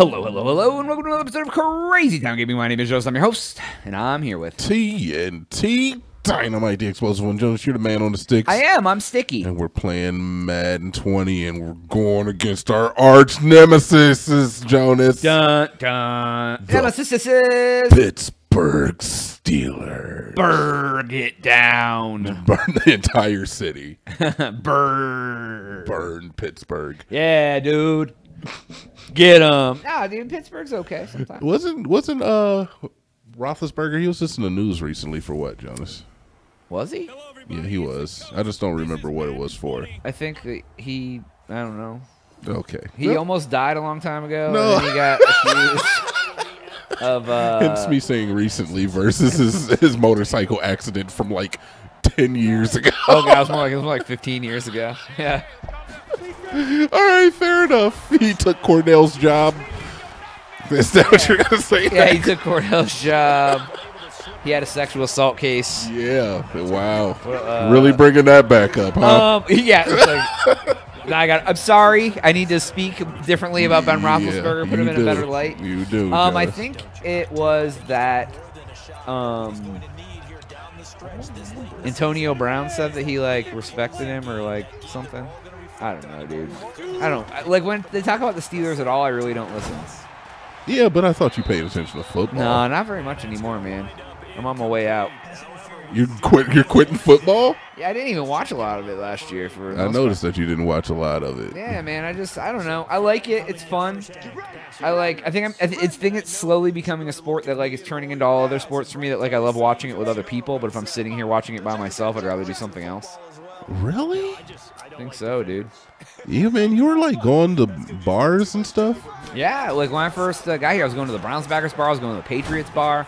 Hello, hello, hello, and welcome to another episode of Crazy Town Gaming. My name is Joseph. I'm your host, and I'm here with. TnT Dinomight, the explosive one. Jonas, you're the man on the sticks. I am. I'm Sticky. and we're playing Madden 20, and we're going against our arch nemesis, Jonas. Dun dun. Nemesis is Pittsburgh Steelers. burn it down. Burn the entire city. burn. Burn Pittsburgh. Yeah, dude. Get him. Nah, dude. Pittsburgh's okay sometimes. Wasn't wasn't uh Roethlisberger? He was just in the news recently for what, Jonas? Was he? Yeah, he was. I just don't remember what it was for. I think he. I don't know. Okay. He Well, almost died a long time ago. No. And he got accused of. Uh, Hence me saying recently versus his, his motorcycle accident from like 10 years ago. Oh, God, it was more like it was more like 15 years ago. Yeah. All right, fair enough. He took Cornell's job. Is that what you're to say? Yeah, he took Cornell's job. He had a sexual assault case. Yeah, wow. uh, really bringing that back up, huh? Um, yeah. Like, I got. I'm sorry. I need to speak differently about Ben Roethlisberger. Yeah, put him in do. a better light. You do. Um, I think it was that. Um, Antonio Brown said that he like respected him or like something. I don't know, dude. I don't I- like when they talk about the Steelers at all. I really don't listen. Yeah, but I thought you paid attention to football. No, not very much anymore, man. I'm on my way out. You quit. You're quitting football. Yeah, I didn't even watch a lot of it last year. For I noticed that you didn't watch a lot of it. Yeah, man. I just I don't know. I like it. It's fun. I like. I think I'm. I it's think it's slowly becoming a sport that like is turning into all other sports for me. That like I love watching it with other people. But if I'm sitting here watching it by myself, I'd rather do something else. Really? I think so, dude. Yeah, man. You were like going to bars and stuff. Yeah, like when I first uh, got here, I was going to the Browns backers bar. I was going to the Patriots bar.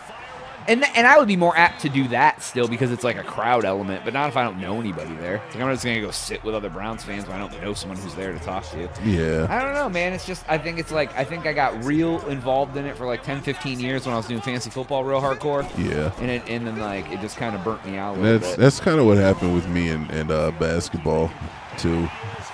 And, and I would be more apt to do that still because it's like a crowd element, but not if I don't know anybody there. It's like I'm just gonna go sit with other Browns fans when I don't know someone who's there to talk to. Yeah. I don't know, man. It's just, I think it's like, I think I got real involved in it for like 10, 15 years when I was doing fantasy football real hardcore. Yeah. And it, and then like, it just kind of burnt me out a little That's bit. that's kind of what happened with me and, and uh, basketball too.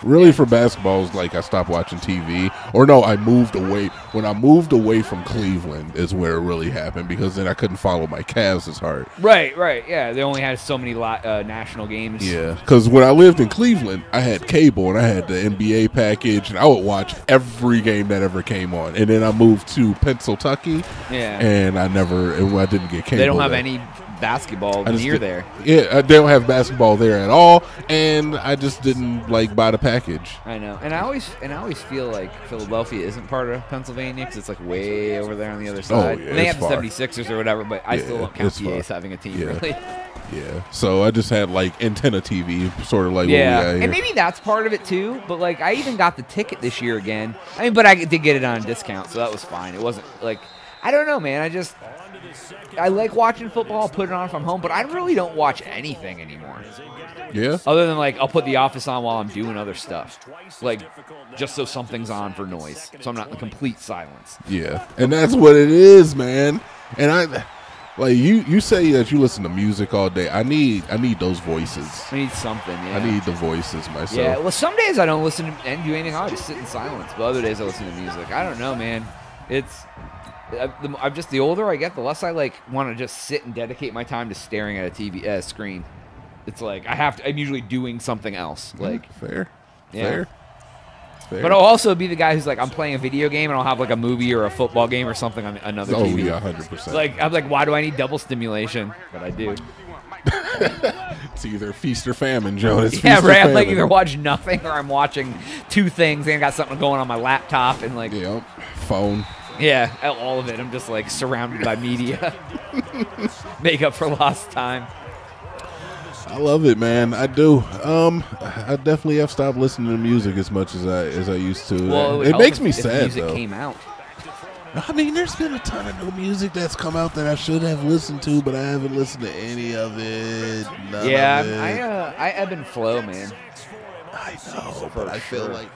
Really, for basketball, is like I stopped watching TV, or no, I moved away. When I moved away from Cleveland, is where it really happened because then I couldn't follow my Cavs as hard. right, right. Yeah. They only had so many li- uh, national games. Yeah, because when I lived in Cleveland, I had cable and I had the NBA package, and I would watch every game that ever came on. And then I moved to Pennsylvania, Yeah. and I never, and I didn't get cable. they don't have any basketball near did- there. Yeah, uh, they don't have basketball there at all, and I just didn't like buy the package. I know, and I always and I always feel like Philadelphia isn't part of Pennsylvania because it's like way over there on the other side. yeah, And they have the far. 76ers or whatever, but I Yeah, still don't count. PA as having a team Yeah. really. Yeah, so I just had like antenna TV, sort of like yeah, what we got here. and maybe that's part of it too. But like, I even got the ticket this year again. I mean, but I did get it on a discount, so that was fine. It wasn't like I don't know, man. I just I like watching football. I'll put it on if I'm home, but I really don't watch anything anymore. yeah, Other than like I'll put The Office on while I'm doing other stuff, like just so something's on for noise, so I'm not in complete silence. yeah, and that's what it is, man. And I, like you, you say that you listen to music all day. I need, I need those voices. I need something. Yeah. I need the voices myself. Yeah. Well, some days I don't listen to and do anything. I just sit in silence. But other days I listen to music. I don't know, man. It's I'm just the older I get, the less I like want to just sit and dedicate my time to staring at a TV uh, screen. It's like I have to. I'm usually doing something else. Like, fair, Yeah. fair, fair. but I'll also be the guy who's like, I'm playing a video game and I'll have like a movie or a football game or something on another oh TV. yeah, hundred percent. Like I'm like, why do I need double stimulation? But I do. it's either feast or famine, Joe. It's Yeah, right. I'm like either watch nothing or I'm watching two things and I got something going on my laptop and like Yep. Phone. Yeah, all of it. I'm just like surrounded by media. Make up for lost time. I love it, man. I do. Um, I definitely have stopped listening to music as much as I as I used to. Well, it help makes me sad Music though. came out. I mean, there's been a ton of new music that's come out that I should have listened to, but I haven't listened to any of it. None yeah, of it. I uh, I ebb and flow, man. I know, but I feel sure. like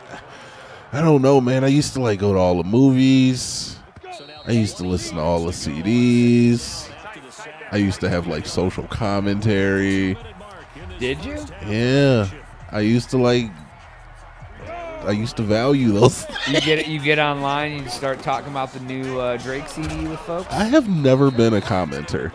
I don't know, man. I used to like go to all the movies. I used to listen to all the CDs. I used to have like social commentary. Did you? Yeah, I used to like. I used to value those. You get you get online, you start talking about the new uh, Drake CD with folks. I have never been a commenter.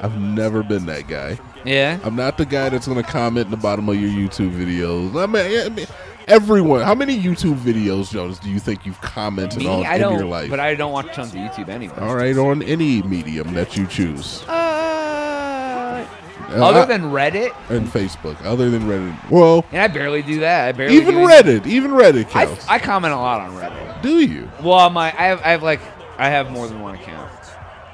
I've never been that guy. Yeah. I'm not the guy that's going to comment in the bottom of your YouTube videos. I mean, I mean, everyone. How many YouTube videos, Jonas, do you think you've commented Me, on I in don't. your life? But I don't watch tons of YouTube anyway. All right, on any medium that you choose. Uh, Uh, other I- than Reddit, and Facebook, other than Reddit. Well, and I barely do that. I barely even Reddit, even Reddit I, counts. I comment a lot on Reddit. do you? Well, my I have I have like I have more than one account.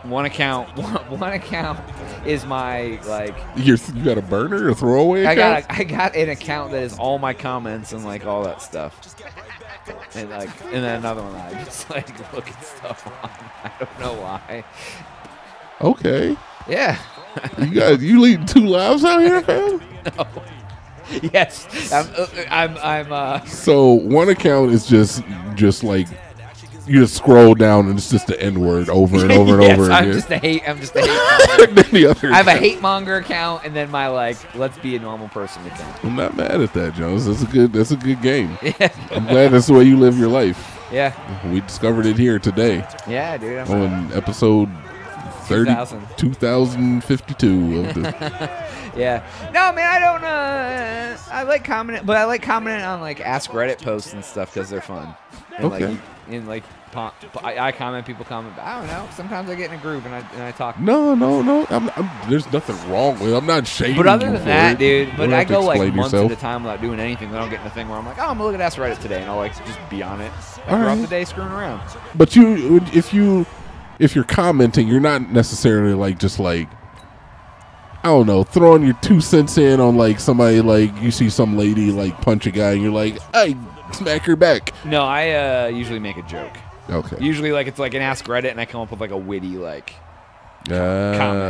One account one, one account is my like You're, you got a burner or throwaway I account? got a, I got an account that is all my comments and like all that stuff. And like and then another one I just like look at stuff on. I don't know why. okay. Yeah. You guys, you leading two lives out here, fam? yes. I'm uh, I'm I'm uh So one account is just just like you just scroll down and it's just the N word over and over and yes, over I'm again. just a hate I'm just a hate. And then the other I have a hate monger account and then my like let's be a normal person account. I'm not mad at that, Jones. That's a good that's a good game. Yeah. I'm glad that's the way you live your life. Yeah. We discovered it here today Yeah, dude. I'm on episode 30, 2000. 2052 of the Yeah. No, man, I don't. Uh, I like commenting, but I like commenting on like Ask Reddit posts and stuff because they're fun. And, Okay. Like, and like, I, I comment, people comment. But I don't know. Sometimes I get in a groove and I and I talk. No, no, no. I'm, I'm, there's nothing wrong with it. I'm not shaming But other than that, it. dude, but I go like months yourself. at a time without doing anything. Then I don't get in the thing where I'm like, oh, I'm gonna look at Ask Reddit today, and I'll like just be on it like, All throughout right. the day screwing around. But you, if you, if you're commenting, you're not necessarily like just like, I don't know, throwing your two cents in on like somebody like you see some lady like punch a guy and you're like, I smack her back. No, I uh, usually make a joke. Okay, Usually, like it's like an Ask Reddit, and I come up with like a witty like. Uh,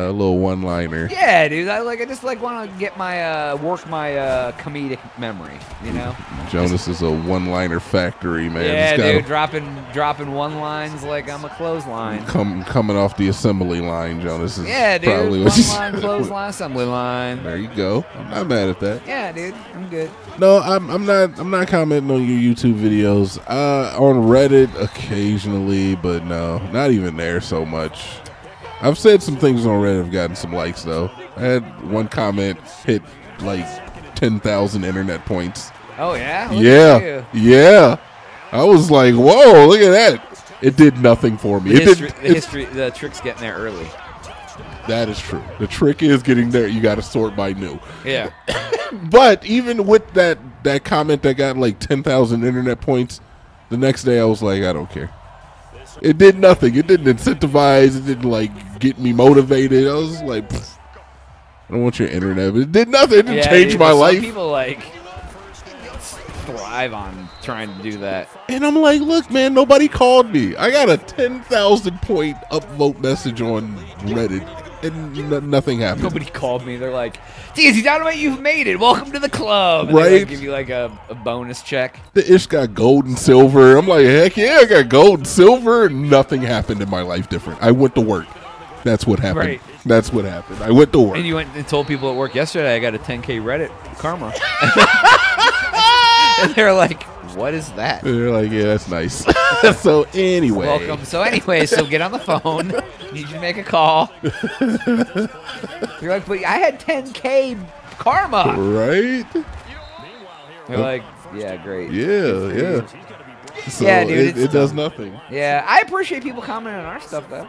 a little one liner. Yeah, dude. I like. I just like want to get my uh, work my uh, comedic memory. You know. Jonas is a one liner factory man. yeah, He's dude. Dropping dropping one lines like I'm a clothesline. Come coming off the assembly line, Jonas is Yeah, dude. probably One line, clothesline, assembly line. There you go. I'm not mad at that. Yeah, dude. I'm good. No, I'm, I'm not. I'm not commenting on your YouTube videos. Uh, on Reddit occasionally, but no, not even there so much. I've said some things on Reddit have gotten some likes though. I had one comment hit like ten thousand internet points. Oh yeah. Look yeah, yeah. I was like, whoa, look at that. It did nothing for me. The it history, did. the history, the trick's getting there early. That is true. The trick is getting there. You got to sort by new. Yeah. But even with that that comment that got like ten thousand internet points, the next day I was like, I don't care. It did nothing. It didn't incentivize. It didn't like get me motivated. I was like, "Pfft, I don't want your internet. But it did nothing. It didn't yeah, change dude, my life. People like thrive on trying to do that. and I'm like, look, man, nobody called me. I got a ten thousand point upvote message on Reddit, and n- nothing happened. Nobody called me. They're like, "DZ Dynamite, you've made it. Welcome to the club." And they, Right. like, give you like a, a bonus check. The ish got gold and silver. I'm like, heck yeah, I got gold and silver. Nothing happened in my life different. I went to work. That's what happened. Right. That's what happened. I went to work. And you went and told people at work yesterday I got a 10k Reddit karma. and they're like, "What is that?" And they're like, yeah, that's nice. so anyway, Welcome. So anyway, so get on the phone. Need you to make a call. You're like, but I had 10k karma. right? They're like, yeah, great. Yeah, yeah. So Yeah, dude, it, it does nothing. Yeah, I appreciate people commenting on our stuff though.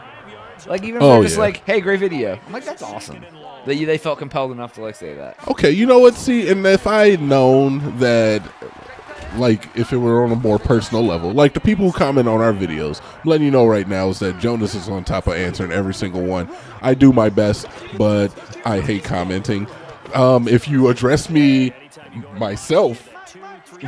Like even if Oh, they're just yeah. like, "Hey, great video," I'm like, "That's awesome." That you, they felt compelled enough to like say that. Okay, you know what? See, and if I had known that, like, if it were on a more personal level, like the people who comment on our videos, I'm letting you know right now is that Jonas is on top of answering every single one. I do my best, but I hate commenting. Um, if you address me myself,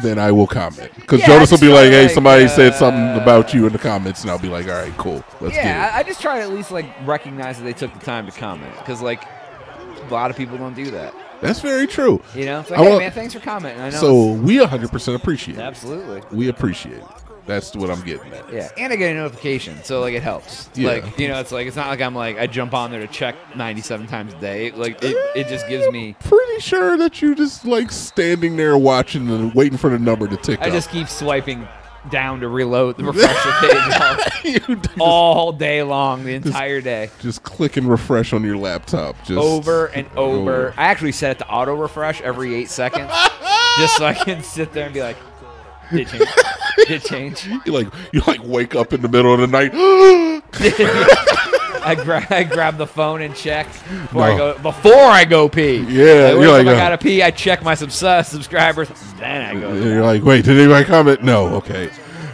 then I will comment. Because Yeah, Jonas will be like, "Hey, like, somebody said something uh, about you in the comments," and I'll be like, "All right, cool, let's yeah, get it." I, I just try to at least like recognize that they took the time to comment because like a lot of people don't do that. That's very true. You know, it's like, I hey want- man, thanks for commenting. I know. So we 100% appreciate it. absolutely. We appreciate it. That's what I'm getting at. Yeah, and I get a notification, so like it helps. Yeah. Like you know, it's like it's not like I'm like I jump on there to check 97 times a day. Like it, it just gives me Pretty pretty sure that you're just like standing there watching and waiting for the number to tick I up. just keep swiping down to reload the refresher page all, just, all day long, the entire day. just click and refresh on your laptop. Just Over and oh. over. I actually set it to auto refresh every eight seconds just so I can sit there and be like, did it change? Did change? You like you like wake up in the middle of the night. I, gra- I grab the phone and check before I go before I go pee. Yeah, like, you're like, I uh, gotta pee. I check my subs- subscribers, then I go. You're like, wait, did anybody comment? No. Okay.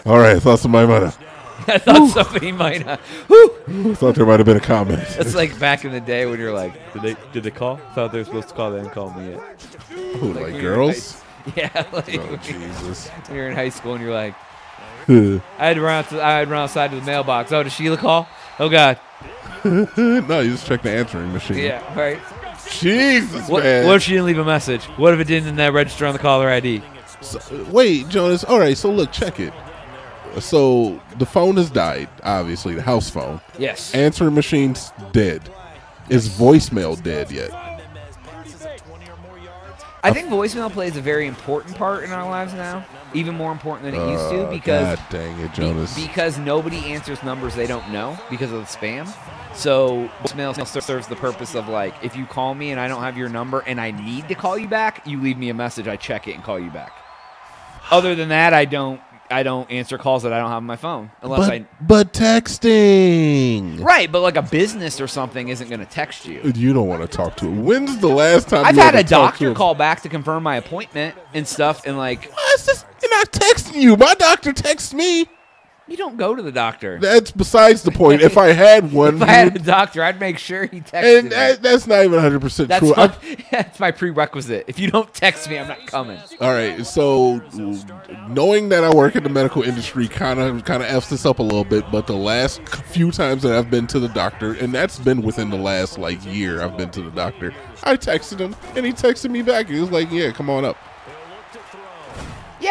All right. I thought somebody might have. I thought somebody might have. Whew. I thought there might have been a comment. It's like back in the day when you're like, did they did they call? Thought they were supposed to call. They didn't call me yet. Who, like, when girls? high- Yeah, like Oh when Jesus. you're in high school and you're like, I had to run out to, I had to run outside to the mailbox. Oh, did Sheila call? Oh God. you just check the answering machine. Yeah, right. Jesus, What, man. what if she didn't leave a message? What if it didn't uh, register on the caller ID? So- wait, Jonas. All right. So look, check it. So the phone has died. Obviously, the house phone. Yes. Answering machine's dead. Is voicemail dead yet? I think voicemail plays a very important part in our lives now, even more important than it used to Uh, because dang it, be- Jonas. because nobody answers numbers they don't know because of the spam. So voicemail still serves the purpose of like if you call me and I don't have your number and I need to call you back, you leave me a message, I check it and call you back. Other than that, I don't I don't answer calls that I don't have on my phone unless but, I but texting. Right, but like a business or something isn't going to text you. You don't want to talk to him. When's the last time I've you had a doctor call back to confirm my appointment and stuff, and like, Why is this? You're not texting you. My doctor texts me. You don't go to the doctor. That's besides the point. if I had one, If I had a doctor, I'd make sure he texted and me. that, that's not even 100 percent true. my, that's my prerequisite. If you don't text me, I'm not coming. all right, so knowing that I work in the medical industry kind of kind of f's this up a little bit. But the last few times that I've been to the doctor, and that's been within the last like year, I've been to the doctor. I texted him, and he texted me back. He was like, "Yeah, come on up."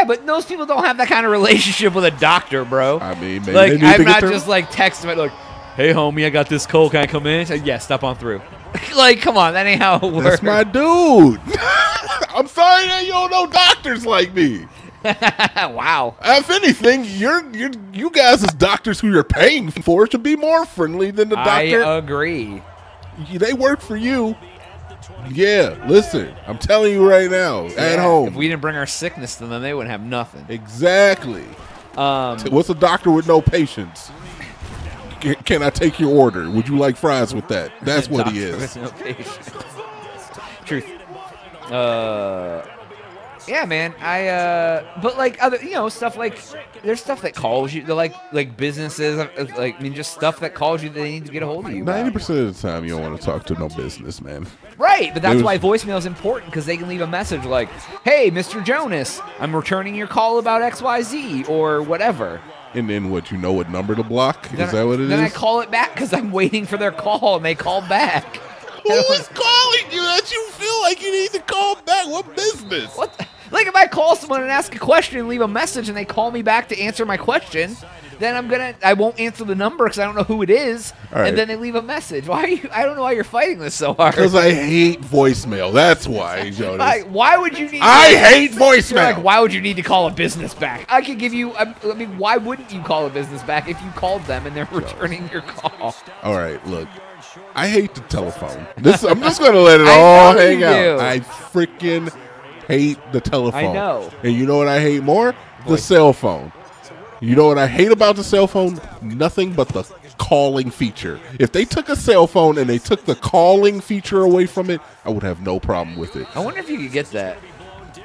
Yeah, but those people don't have that kind of relationship with a doctor, bro. I mean, maybe like, I'm not just like texting like, "Hey, homie, I got this cold. Can I come in?" Like, yeah, step on through. like, come on, that ain't how it works. That's my dude. I'm sorry that you don't know doctors like me. wow. If anything, you're, you're you guys as doctors who you're paying for should be more friendly than the doctor. I agree. they work for you. Yeah, listen, I'm telling you right now, at home. If we didn't bring our sickness to them, they wouldn't have nothing. exactly. Um, What's a doctor with no patience? Can, can I take your order? Would you like fries with that? That's what he is. no. Truth. Uh, yeah, man. I uh, but like other, you know, stuff like there's stuff that calls you. Like like businesses, uh, like I mean, just stuff that calls you. that They need to get a hold of you. Ninety percent of the time, you don't want to talk to no business, man. Right, but that's There's- why voicemail is important because they can leave a message like, "Hey, Mr. Jonas, I'm returning your call about X, Y, Z, or whatever." And then what? You know what number to block? Then Is that what it then is? I call it back because I'm waiting for their call, and they call back. Who is calling you that you feel like you need to call back? What business? What? the- Like if I call someone and ask a question and leave a message and they call me back to answer my question, then I'm gonna I won't answer the number because I don't know who it is, right. and then they leave a message. Why are you? I don't know why you're fighting this so hard. Because I hate voicemail. That's why, Jonas. Why would you need? I hate voicemail. like, why would you need to call a business back? I could give you. I I mean, why wouldn't you call a business back if you called them and they're returning your call? All right, look. I hate the telephone. This I'm just gonna let it all hang out. I freaking hate the telephone. know. And you know what I hate more? The Voice- cell phone. You know what I hate about the cell phone? Nothing but the calling feature. If they took a cell phone and they took the calling feature away from it, I would have no problem with it. I wonder if you could get that.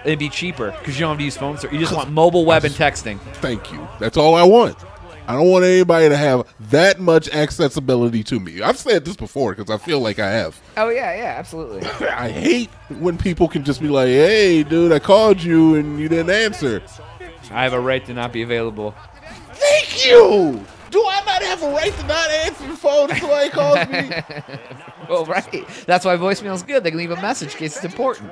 It'd be cheaper because you don't have to use phone service. You just want mobile web and texting. Thank you. That's all I want. I don't want anybody to have that much accessibility to me. I've said this before because I feel like I have. Oh yeah, yeah, absolutely. I hate when people can just be like, "Hey, dude, I called you and you didn't answer." I have a right to not be available. Thank you. Do I not have a right to not answer the phone if somebody calls me? Well, right. That's why voicemail's good. They can leave a message in case it's important.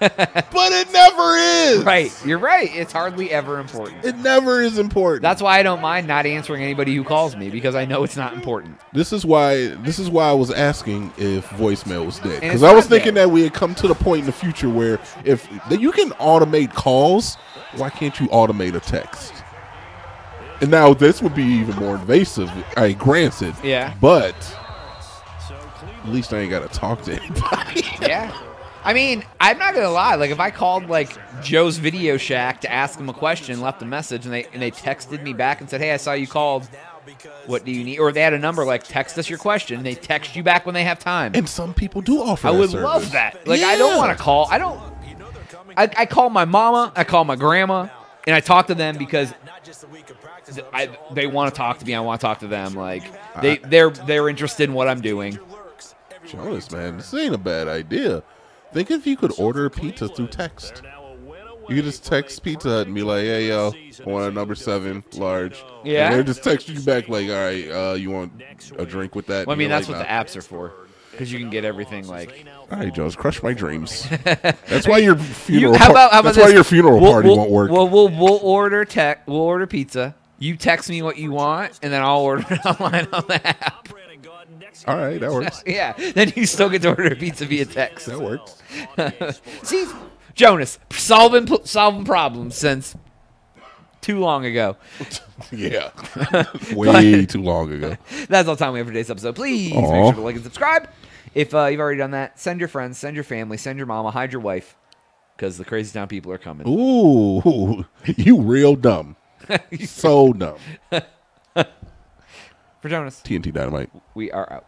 But it never is. Right. You're right. It's hardly ever important. It never is important. That's why I don't mind not answering anybody who calls me because I know it's not important. This is why. This is why I was asking if voicemail was dead because I was thinking dead. that we had come to the point in the future where if that you can automate calls, why can't you automate a text? And now this would be even more invasive. I granted, Yeah. but at least I ain't got to talk to anybody. Yeah. I mean, I'm not gonna lie. Like, if I called like Joe's Video Shack to ask him a question, left a message, and they and they texted me back and said, "Hey, I saw you called. What do you need?" Or they had a number like, "Text us your question." And they text you back when they have time. and some people do offer. I would service. love that. Like, I don't want to call. I don't. I, I call my mama. I call my grandma, and I talk to them because I, they want to talk to me. I want to talk to them. Like they they're they're interested in what I'm doing. Jonas, man, this ain't a bad idea. Think if you could order pizza through text. You could just text Pizza Hut and be like, "Hey, yo, I want a number seven large." Yeah. And they just text you back like, "All right, uh, you want a drink with that?" Well, I mean, that's like, what the apps are for, because you can get everything like. "Nah." All right, Jones, crush my dreams. that's why your funeral. You, how about how about that's why this? your funeral We'll- party we'll- won't work. Well, we'll we'll order tech. We'll order pizza. You text me what you want, and then I'll order it online on the app. All right, that works. Yeah, then you still get to order a pizza via text. That works. See, Jonas solving solving problems since too long ago. Yeah, way too long ago. That's all time we have for today's episode. Please make sure to like and subscribe. If uh, you've already done that, send your friends, send your family, send your mama, hide your wife, because the crazy town people are coming. Ooh, you real dumb. so dumb. For Jonas, TnT Dinomight. we are out.